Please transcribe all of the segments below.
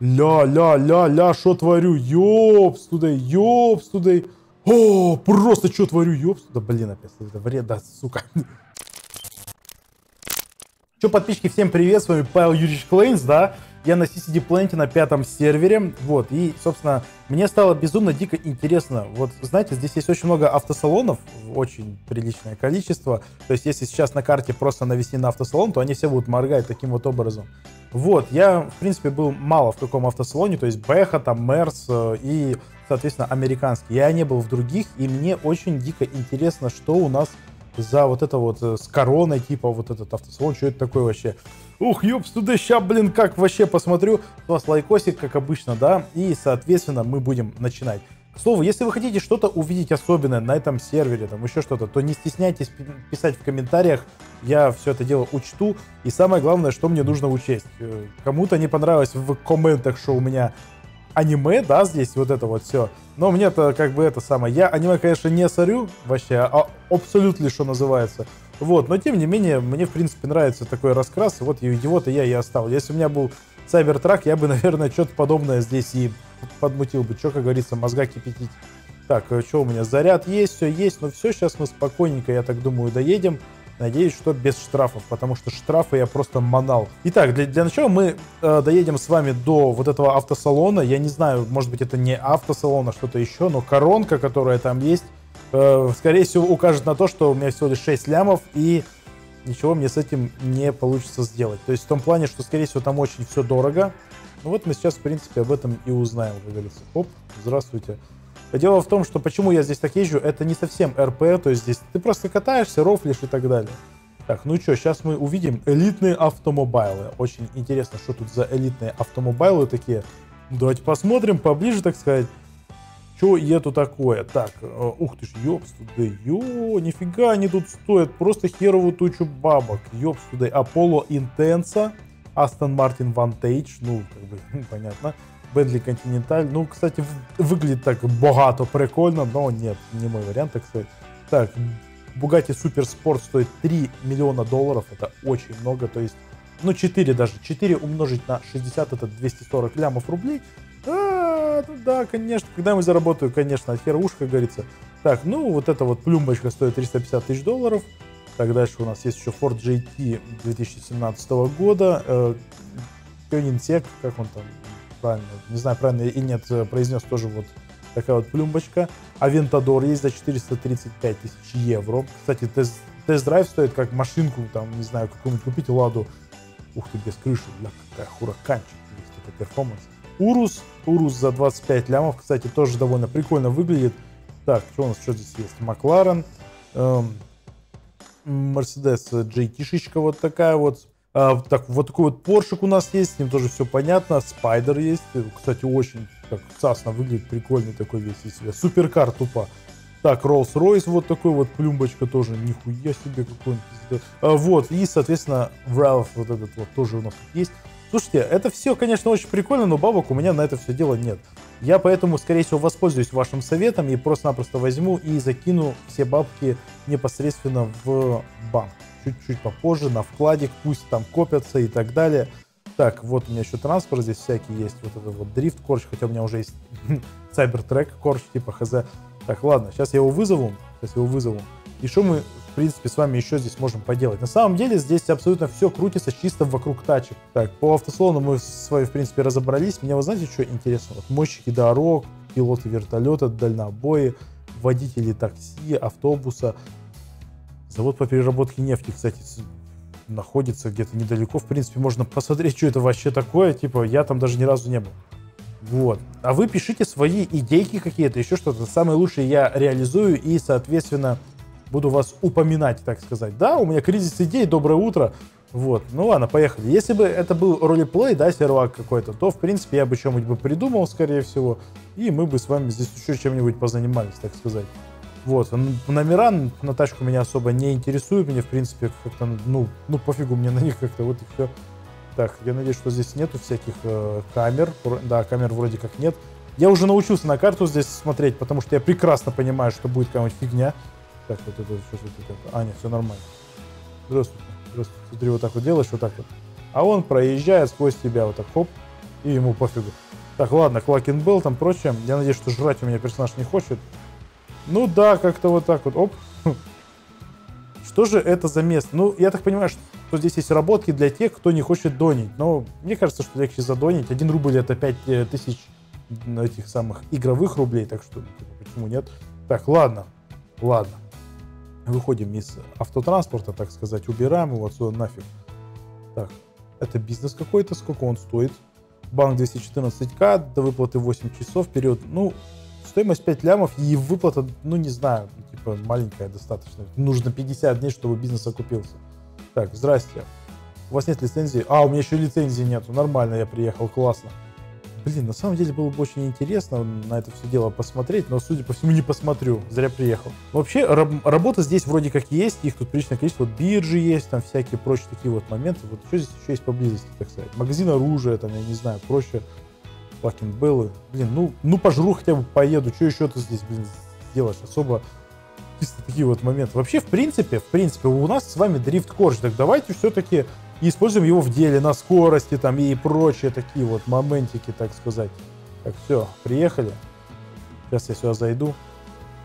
Ля, ля, ля, ля, что творю? Ёпс туда, ёпс туда. О, просто что творю? Ёпс туда. Блин, опять это вреда, сука. Че, подписчики, всем привет, с вами Павел Юрьевич Клейнс, да? Я на CCD Planet на пятом сервере, вот, и, собственно, мне стало безумно дико интересно, вот, знаете, здесь есть очень много автосалонов, очень приличное количество, то есть, если сейчас на карте просто навести на автосалон, то они все будут моргать таким вот образом. Вот, я, в принципе, был мало в каком автосалоне, то есть, Бэха, там, Мерс э, и, соответственно, американский. Я не был в других, и мне очень дико интересно, что у нас за вот это вот э, с короной, типа вот этот автосалон, что это такое вообще? Ух, ёпс, туда ща, блин, как вообще посмотрю. У вас лайкосик, как обычно, да, и, соответственно, мы будем начинать. К слову, если вы хотите что-то увидеть особенное на этом сервере, там еще что-то, то не стесняйтесь писать в комментариях, я все это дело учту. И самое главное, что мне нужно учесть. Э, кому-то не понравилось в комментах, что у меня аниме, да, здесь вот это вот все. Но мне это как бы это самое. Я аниме, конечно, не сорю вообще, а абсолютно, что называется. Вот, но тем не менее, мне, в принципе, нравится такой раскрас, и вот его-то я и оставил. Если у меня был Cybertruck, я бы, наверное, что-то подобное здесь и подмутил бы. Что, как говорится, мозга кипятить. Так, э, что у меня? Заряд есть, все есть, но все, сейчас мы спокойненько, я так думаю, доедем. Надеюсь, что без штрафов, потому что штрафы я просто манал. Итак, для, для начала мы э, доедем с вами до вот этого автосалона. Я не знаю, может быть, это не автосалон, а что-то еще, но коронка, которая там есть, э, скорее всего, укажет на то, что у меня всего лишь 6 лямов, и ничего мне с этим не получится сделать. То есть в том плане, что, скорее всего, там очень все дорого. Ну вот мы сейчас, в принципе, об этом и узнаем, как говорится. Оп, здравствуйте. Дело в том, что почему я здесь так езжу, это не совсем РП, то есть здесь ты просто катаешься, рофлишь и так далее. Так, ну что, сейчас мы увидим элитные автомобайлы. Очень интересно, что тут за элитные автомобайлы такие. Давайте посмотрим поближе, так сказать. Что это такое? Так, э, ух ты ж, ёпс да ё, нифига они тут стоят, просто херовую тучу бабок. Ёпс туда, Apollo Intensa, Aston Martin Vantage, ну, как бы, понятно. Bentley Continental. Ну, кстати, выглядит так богато, прикольно, но нет, не мой вариант, так сказать. Так, Bugatti Super Sport стоит 3 миллиона долларов, это очень много, то есть, ну, 4 даже, 4 умножить на 60, это 240 лямов рублей. А, ну да, конечно, когда мы заработаю, конечно, от хера уж, как говорится. Так, ну, вот эта вот плюмбочка стоит 350 тысяч долларов. Так, дальше у нас есть еще Ford GT 2017 года. Э, Koenigsegg, как он там, правильно, не знаю, правильно или нет, э, произнес тоже вот такая вот плюмбочка. Авентадор есть за 435 тысяч евро. Кстати, тест, тест-драйв стоит как машинку, там, не знаю, какую-нибудь купить Ладу. Ух ты, без крыши, бля, какая хураканчик есть, это Performante. Урус, Урус за 25 лямов, кстати, тоже довольно прикольно выглядит. Так, что у нас, что здесь есть? Макларен, эм, Мерседес GT-шечка вот такая вот, а, так, вот такой вот поршик у нас есть, с ним тоже все понятно. Спайдер есть. Кстати, очень так цасно выглядит, прикольный такой весь из себя. Суперкар тупо. Так, Rolls-Royce вот такой вот, плюмбочка тоже, нихуя себе какой-нибудь. А, вот, и, соответственно, Ralph вот этот вот тоже у нас есть. Слушайте, это все, конечно, очень прикольно, но бабок у меня на это все дело нет. Я поэтому, скорее всего, воспользуюсь вашим советом и просто-напросто возьму и закину все бабки непосредственно в банк чуть-чуть попозже, на вкладик, пусть там копятся и так далее. Так, вот у меня еще транспорт здесь всякий есть, вот это вот дрифт корч, хотя у меня уже есть Cybertrack корч типа хз. Так, ладно, сейчас я его вызову, сейчас я его вызову. И что мы, в принципе, с вами еще здесь можем поделать? На самом деле здесь абсолютно все крутится чисто вокруг тачек. Так, по автослону мы с вами, в принципе, разобрались. Меня, вы знаете, что интересно? Вот мойщики дорог, пилоты вертолета, дальнобои, водители такси, автобуса. Завод по переработке нефти, кстати, находится где-то недалеко. В принципе, можно посмотреть, что это вообще такое. Типа, я там даже ни разу не был. Вот. А вы пишите свои идейки какие-то, еще что-то. Самое лучшее я реализую и, соответственно, буду вас упоминать, так сказать. Да, у меня кризис идей, доброе утро. Вот, ну ладно, поехали. Если бы это был ролеплей, да, сервак какой-то, то, в принципе, я бы что-нибудь бы придумал, скорее всего, и мы бы с вами здесь еще чем-нибудь позанимались, так сказать. Вот, номера на тачку меня особо не интересуют, мне, в принципе, как-то, ну, ну, пофигу мне на них как-то, вот и все. Так, я надеюсь, что здесь нету всяких э, камер, да, камер вроде как нет. Я уже научился на карту здесь смотреть, потому что я прекрасно понимаю, что будет какая-нибудь фигня. Так, вот это, что ж это А, нет, все нормально. Здравствуйте, здравствуйте. Смотри, вот так вот делаешь, вот так вот. А он проезжает сквозь тебя вот так, хоп, И ему пофигу. Так, ладно, Клакин был, там прочее. Я надеюсь, что жрать у меня персонаж не хочет. Ну да, как-то вот так вот. Оп. Что же это за место? Ну, я так понимаю, что здесь есть работки для тех, кто не хочет донить. Но мне кажется, что легче задонить. Один рубль это 5000 тысяч этих самых игровых рублей, так что типа, почему нет? Так, ладно, ладно. Выходим из автотранспорта, так сказать, убираем его отсюда нафиг. Так, это бизнес какой-то, сколько он стоит? Банк 214к, до выплаты 8 часов, период, ну, стоимость 5 лямов и выплата, ну, не знаю, типа маленькая достаточно. Нужно 50 дней, чтобы бизнес окупился. Так, здрасте. У вас нет лицензии? А, у меня еще лицензии нету. Нормально, я приехал, классно. Блин, на самом деле было бы очень интересно на это все дело посмотреть, но, судя по всему, не посмотрю. Зря приехал. Вообще, раб- работа здесь вроде как есть, их тут приличное количество. Вот биржи есть, там всякие прочие такие вот моменты. Вот что здесь еще есть поблизости, так сказать? Магазин оружия, там, я не знаю, прочее. Факин Беллы. Блин, ну, ну пожру хотя бы, поеду. Что еще ты здесь, блин, делаешь? Особо чисто такие вот моменты. Вообще, в принципе, в принципе, у нас с вами дрифт корч. Так давайте все-таки используем его в деле на скорости там и прочие такие вот моментики, так сказать. Так, все, приехали. Сейчас я сюда зайду.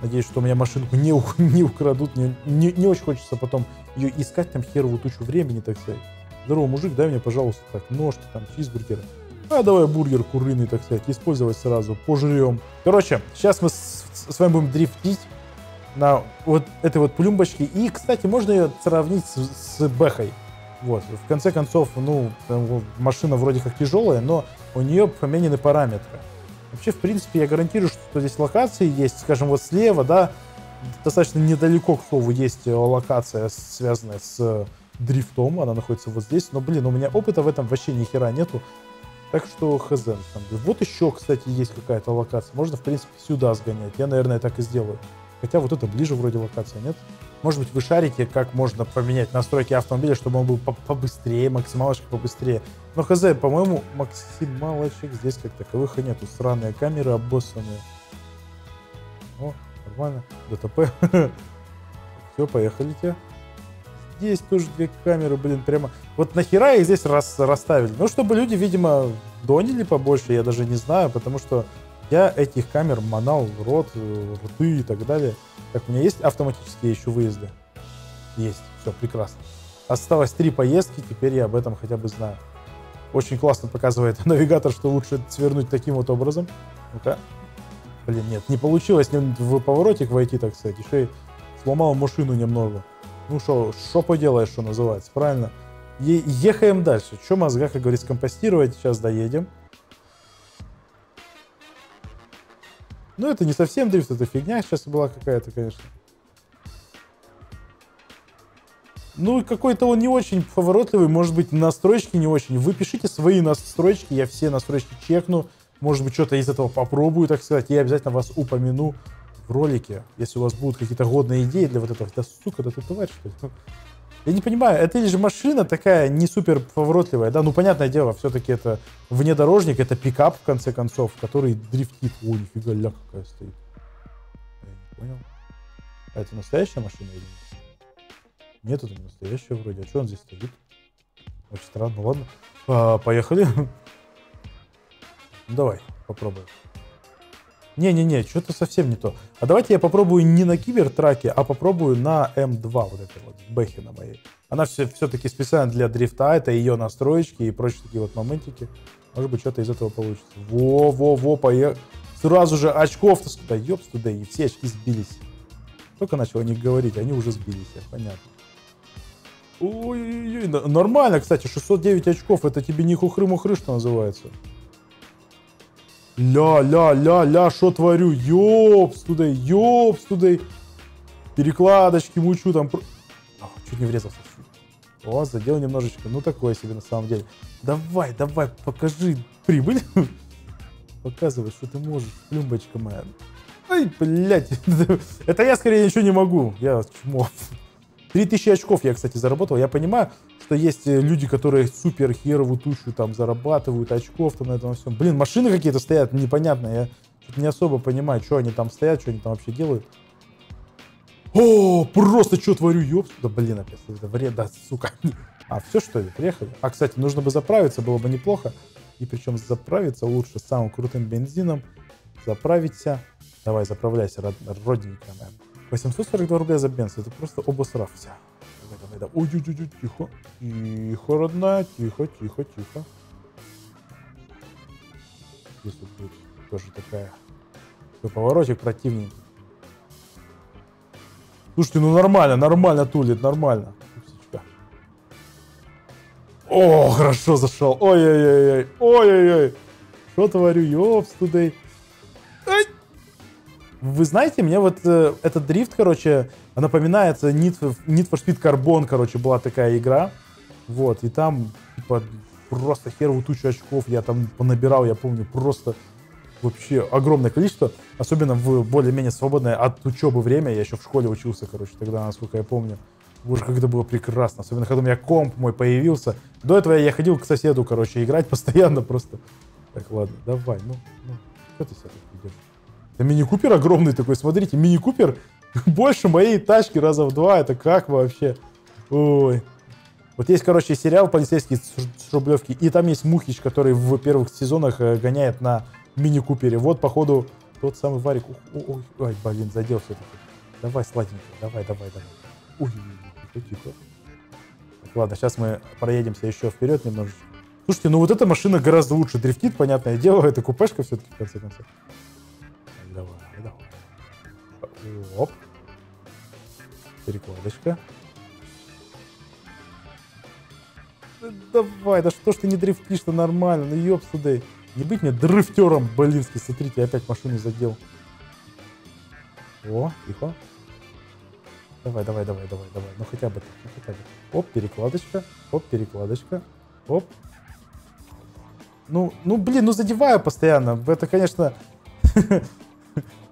Надеюсь, что у меня машинку не, не украдут. Не, не, не очень хочется потом ее искать там херовую тучу времени, так сказать. Здорово, мужик, дай мне, пожалуйста, так, ножки, там, чизбургеры. А давай бургер куриный, так сказать, использовать сразу, пожрем. Короче, сейчас мы с, с вами будем дрифтить на вот этой вот плюмбочке. И, кстати, можно ее сравнить с, с Бэхой. Вот, в конце концов, ну, машина вроде как тяжелая, но у нее поменены параметры. Вообще, в принципе, я гарантирую, что здесь локации есть, скажем, вот слева, да, достаточно недалеко, к слову, есть локация, связанная с дрифтом, она находится вот здесь, но, блин, у меня опыта в этом вообще ни хера нету, так что хз. Вот еще, кстати, есть какая-то локация, можно, в принципе, сюда сгонять, я, наверное, так и сделаю. Хотя вот это ближе вроде локация, нет? Может быть, вы шарите, как можно поменять настройки автомобиля, чтобы он был побыстрее, максималочка побыстрее. Но хз, по-моему, максималочек здесь как таковых и нету. Странные камеры обоссанные. О, нормально. ДТП. Все, поехали те. Здесь тоже две камеры, блин, прямо... Вот нахера их здесь рас, расставили? Ну, чтобы люди, видимо, донили побольше, я даже не знаю, потому что я этих камер манал в рот, э, рты и так далее. Так, у меня есть автоматические еще выезды? Есть. Все, прекрасно. Осталось три поездки, теперь я об этом хотя бы знаю. Очень классно показывает навигатор, что лучше свернуть таким вот образом. Ну-ка. Блин, нет, не получилось в поворотик войти, так сказать. Еще и сломал машину немного. Ну что, что поделаешь, что называется, правильно? Е ехаем дальше. Что мозга, как говорится, компостировать. Сейчас доедем. Ну, это не совсем дрифт, это фигня сейчас была какая-то, конечно. Ну, какой-то он не очень поворотливый, может быть, настройки не очень. Вы пишите свои настройки, я все настройки чекну. Может быть, что-то из этого попробую, так сказать. Я обязательно вас упомяну ролике, если у вас будут какие-то годные идеи для вот этого. Да, сука, да ты тварь, что ли? Я не понимаю, это же машина такая не супер поворотливая, да? Ну, понятное дело, все-таки это внедорожник, это пикап, в конце концов, который дрифтит. О, нифига, ля какая стоит. Я не понял. А это настоящая машина или нет? Нет, это не настоящая вроде. А что он здесь стоит? Очень странно. Ладно, а, поехали. Давай, попробуем. Не-не-не, что-то совсем не то. А давайте я попробую не на кибертраке, а попробую на М2, вот этой вот, Бэхи на моей. Она все, все-таки специально для дрифта, это ее настроечки и прочие такие вот моментики. Может быть, что-то из этого получится. Во-во-во, поехали. Сразу же очков-то сюда, ёпс туда, и все очки сбились. Только начал о них говорить, они уже сбились, понятно. Ой-ой-ой, нормально, кстати, 609 очков, это тебе не хухры-мухры, что называется. Ля, ля, ля, ля, что творю? Ёпс туда, ёпс туда. Перекладочки мучу там. О, чуть не врезался. О, задел немножечко. Ну, такое себе на самом деле. Давай, давай, покажи прибыль. Показывай, что ты можешь, плюмбочка моя. Ай, блядь. Это я скорее ничего не могу. Я чмо. 3000 очков я, кстати, заработал. Я понимаю, что есть э, люди, которые супер херовую тучу там зарабатывают, очков там на этом всем. Блин, машины какие-то стоят непонятные. Я не особо понимаю, что они там стоят, что они там вообще делают. О, просто что творю, ёпс. Да блин, опять, это вред, да, сука. А, все что ли, приехали? А, кстати, нужно бы заправиться, было бы неплохо. И причем заправиться лучше самым крутым бензином. Заправиться. Давай, заправляйся, род... родненькая моя. 842 рубля за бенз. Это просто обосрався. Давай, давай. Ой, ой, ой, ой, тихо. Тихо, родная. Тихо, тихо, тихо. Здесь вот тоже такая... Такой поворотик противненький. Слушайте, ну нормально, нормально тулит, нормально. О, хорошо зашел. Ой-ой-ой. Ой-ой-ой. Что творю? Ёпс, тудей. Вы знаете, мне вот э, этот дрифт, короче, напоминает Need for, Need for Speed Carbon, короче, была такая игра. Вот, и там, типа, просто херовую тучу очков я там понабирал, я помню, просто вообще огромное количество, особенно в более-менее свободное от учебы время, я еще в школе учился, короче, тогда, насколько я помню. Боже, как это было прекрасно, особенно когда у меня комп мой появился. До этого я ходил к соседу, короче, играть постоянно просто. Так, ладно, давай, ну, ну, что ты себя Это мини-купер огромный такой, смотрите, мини-купер больше моей тачки раза в два, это как вообще? Ой. Вот есть, короче, сериал «Полицейский с Рублевки», и там есть Мухич, который в первых сезонах э, гоняет на мини-купере. Вот, походу, тот самый Варик. Ой, ой, блин, задел все-таки. Давай, сладенький, давай, давай, давай. Ой, тихо, тихо. Так, ладно, сейчас мы проедемся еще вперед немножечко. Слушайте, ну вот эта машина гораздо лучше дрифтит, понятное дело. Это купешка все-таки, в конце концов. Давай, давай. Оп. Перекладочка. Давай, да что ж ты не дрифтишь-то нормально, ну ёпс тудей. Не быть мне дрифтером, блинский. Смотрите, я опять машину задел. О, тихо. Давай, давай, давай, давай, давай. Ну хотя бы ну хотя бы. Оп, перекладочка. Оп, перекладочка. Оп. Ну, ну, блин, ну задеваю постоянно. Это, конечно...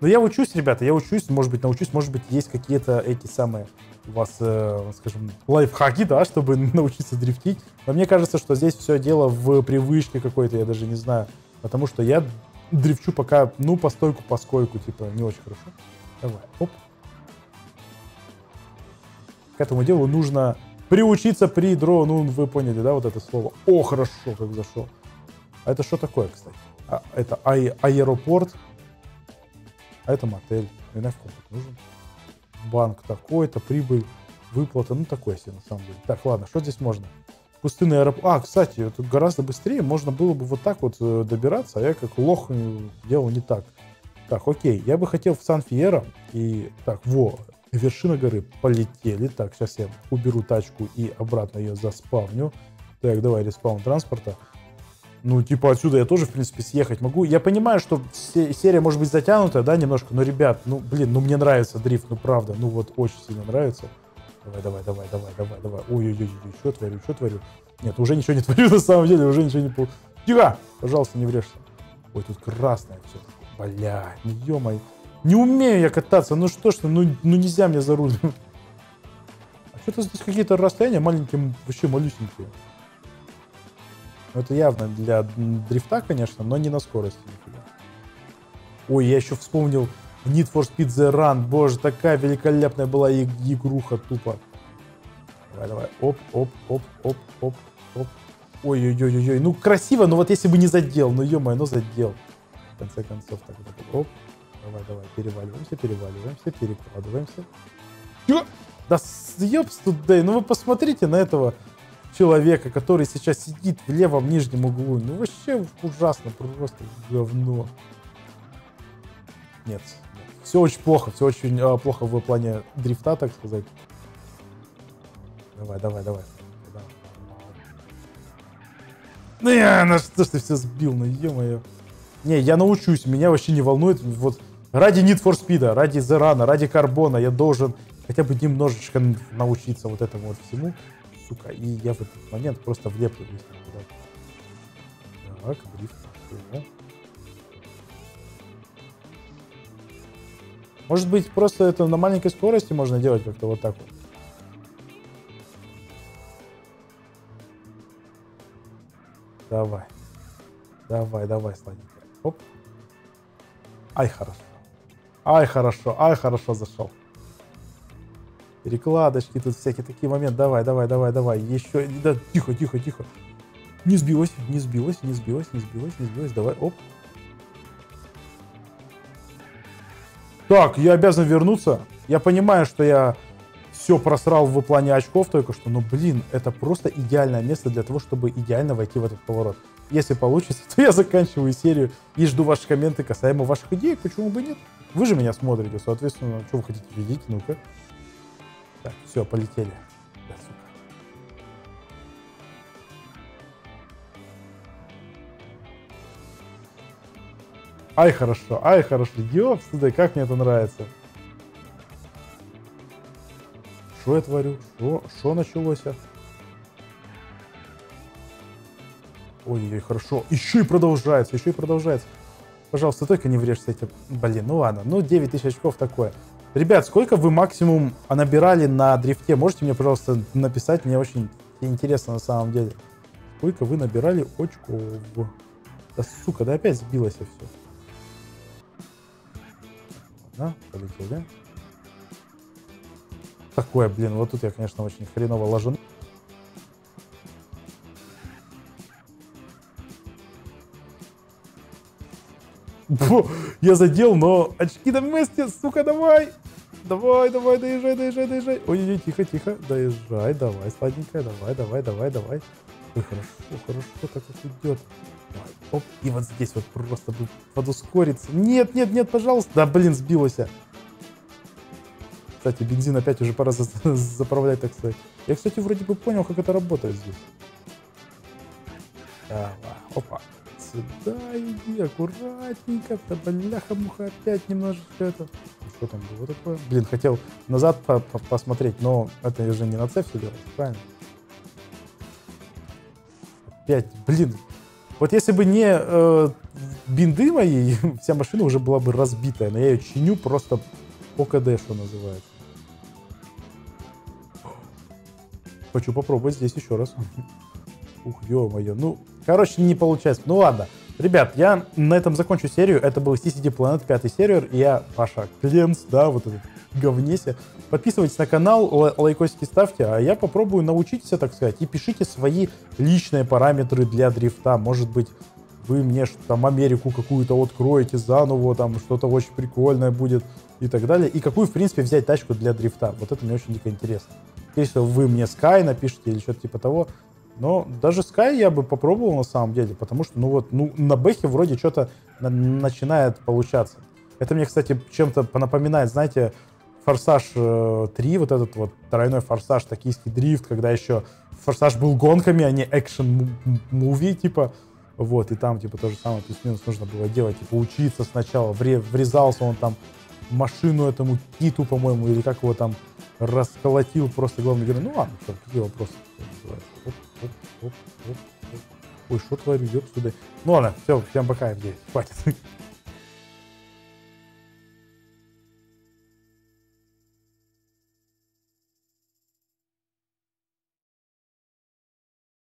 Но я учусь, ребята, я учусь, может быть, научусь, может быть, есть какие-то эти самые у вас, э, скажем, лайфхаки, да, чтобы научиться дрифтить. Но мне кажется, что здесь все дело в привычке какой-то, я даже не знаю. Потому что я дрифчу пока, ну, по стойку, по скойку, типа, не очень хорошо. Давай, оп. К этому делу нужно приучиться при дро, ну, вы поняли, да, вот это слово. О, хорошо, как зашел. А это что такое, кстати? А, это аэропорт, а это мотель. И нафиг нужен банк такой-то, прибыль, выплата, ну такой себе на самом деле. Так, ладно, что здесь можно? Пустынный аэропорт. А, кстати, это гораздо быстрее, можно было бы вот так вот э, добираться, а я как лох э, делал не так. Так, окей, я бы хотел в Сан-Фьеро, и так, во, вершина горы, полетели. Так, сейчас я уберу тачку и обратно ее заспавню. Так, давай, респаун транспорта. Ну, типа, отсюда я тоже, в принципе, съехать могу. Я понимаю, что серия может быть затянутая, да, немножко, но, ребят, ну, блин, ну, мне нравится дрифт, ну, правда, ну, вот, очень сильно нравится. Давай, давай, давай, давай, давай, давай. Ой-ой-ой, что творю, что творю? Нет, уже ничего не творю, на самом деле, уже ничего не пол... Тихо! Пожалуйста, не врежься. Ой, тут красное все. Бля, ё-моё. Не умею я кататься, ну что ж, ну, ну нельзя мне за руль. А что-то здесь какие-то расстояния маленькие, вообще малюсенькие. Ну, это явно для дрифта, конечно, но не на скорости. Ой, я еще вспомнил Need for Speed The Run. Боже, такая великолепная была игруха тупо. Давай, давай. Оп, оп, оп, оп, оп, оп. Ой-ой-ой-ой. Ну, красиво, но вот если бы не задел. Ну, ё-моё, ну задел. В конце концов, так вот. Оп. Давай, давай, переваливаемся, переваливаемся, перекладываемся. Чё? Да съебс туда, ну вы посмотрите на этого человека, который сейчас сидит в левом нижнем углу. Ну вообще ужасно, просто говно. Нет, все очень плохо, все очень э, плохо в плане дрифта, так сказать. Давай, давай, давай. Ну что ж ты все сбил, ну ё-моё. Не, я научусь, меня вообще не волнует. Вот ради Need for Speed, ради Zerana, ради Карбона я должен хотя бы немножечко научиться вот этому вот всему сука, и я в этот момент просто влеплюсь куда-то. Так, дрифт. Может быть, просто это на маленькой скорости можно делать как-то вот так вот. Давай. Давай, давай, сладенькая. Оп. Ай, хорошо. Ай, хорошо. Ай, хорошо зашел перекладочки, тут всякие такие моменты. Давай, давай, давай, давай. Еще. Да, тихо, тихо, тихо. Не сбилась, не сбилась, не сбилась, не сбилась, не сбилась. Давай, оп. Так, я обязан вернуться. Я понимаю, что я все просрал в плане очков только что, но, блин, это просто идеальное место для того, чтобы идеально войти в этот поворот. Если получится, то я заканчиваю серию и жду ваши комменты касаемо ваших идей, почему бы нет. Вы же меня смотрите, соответственно, что вы хотите видеть, ну-ка. Так, все, полетели. Да, сука. Ай, хорошо, ай, хорошо. Ёпсты, как мне это нравится. Что я творю? Что началось? Ой-ой, хорошо. Еще и продолжается, еще и продолжается. Пожалуйста, только не врежь с этим. Блин, ну ладно. Ну, 9 тысяч очков такое. Ребят, сколько вы максимум набирали на дрифте? Можете мне, пожалуйста, написать? Мне очень интересно на самом деле. Сколько вы набирали очков? Да сука, да опять сбилось все. Да, полетели. Такое, блин, вот тут я, конечно, очень хреново ложу. Фу, я задел, но очки на месте, сука, давай. Давай, давай, доезжай, доезжай, доезжай. Ой-ой-ой, тихо, тихо, доезжай, давай, сладенькая, давай, давай, давай, давай. Ой, хорошо, хорошо, так как идет. Давай, оп, и вот здесь вот просто бы подускориться. Нет, нет, нет, пожалуйста. Да, блин, сбилось. Кстати, бензин опять уже пора заправлять, так сказать. Я, кстати, вроде бы понял, как это работает здесь. Давай, опа сюда иди, аккуратненько. Да бляха-муха опять немножечко это. Что там было такое? Блин, хотел назад по -по посмотреть, но это уже не на C все делать, правильно? Опять, блин. Вот если бы не э, бинды мои, вся машина уже была бы разбитая, но я ее чиню просто по КД, что называется. Хочу попробовать здесь еще раз. Ух, ё-моё. Ну, короче, не получается. Ну ладно. Ребят, я на этом закончу серию. Это был CCD Planet, пятый сервер. И я, Паша Кленс, да, вот этот говнесе. Подписывайтесь на канал, лайкосики ставьте, а я попробую научиться, так сказать, и пишите свои личные параметры для дрифта. Может быть, вы мне там Америку какую-то откроете заново, там что-то очень прикольное будет и так далее. И какую, в принципе, взять тачку для дрифта. Вот это мне очень дико интересно. Если вы мне Sky напишите или что-то типа того, но даже Sky я бы попробовал на самом деле, потому что, ну вот, ну, на Бэхе вроде что-то на начинает получаться. Это мне, кстати, чем-то напоминает, знаете, Форсаж 3, э, вот этот вот тройной форсаж, токийский дрифт, когда еще Форсаж был гонками, а не экшен-муви, типа, вот, и там, типа, то же самое, плюс-минус нужно было делать, типа, учиться сначала, врезался он там машину этому киту, по-моему, или как его там расколотил просто главный герой. Ну ладно, все, какие вопросы? Оп, оп, оп, оп, оп. Ой, что творю, ёб сюда. Ну ладно, все, всем пока, Евгений, хватит.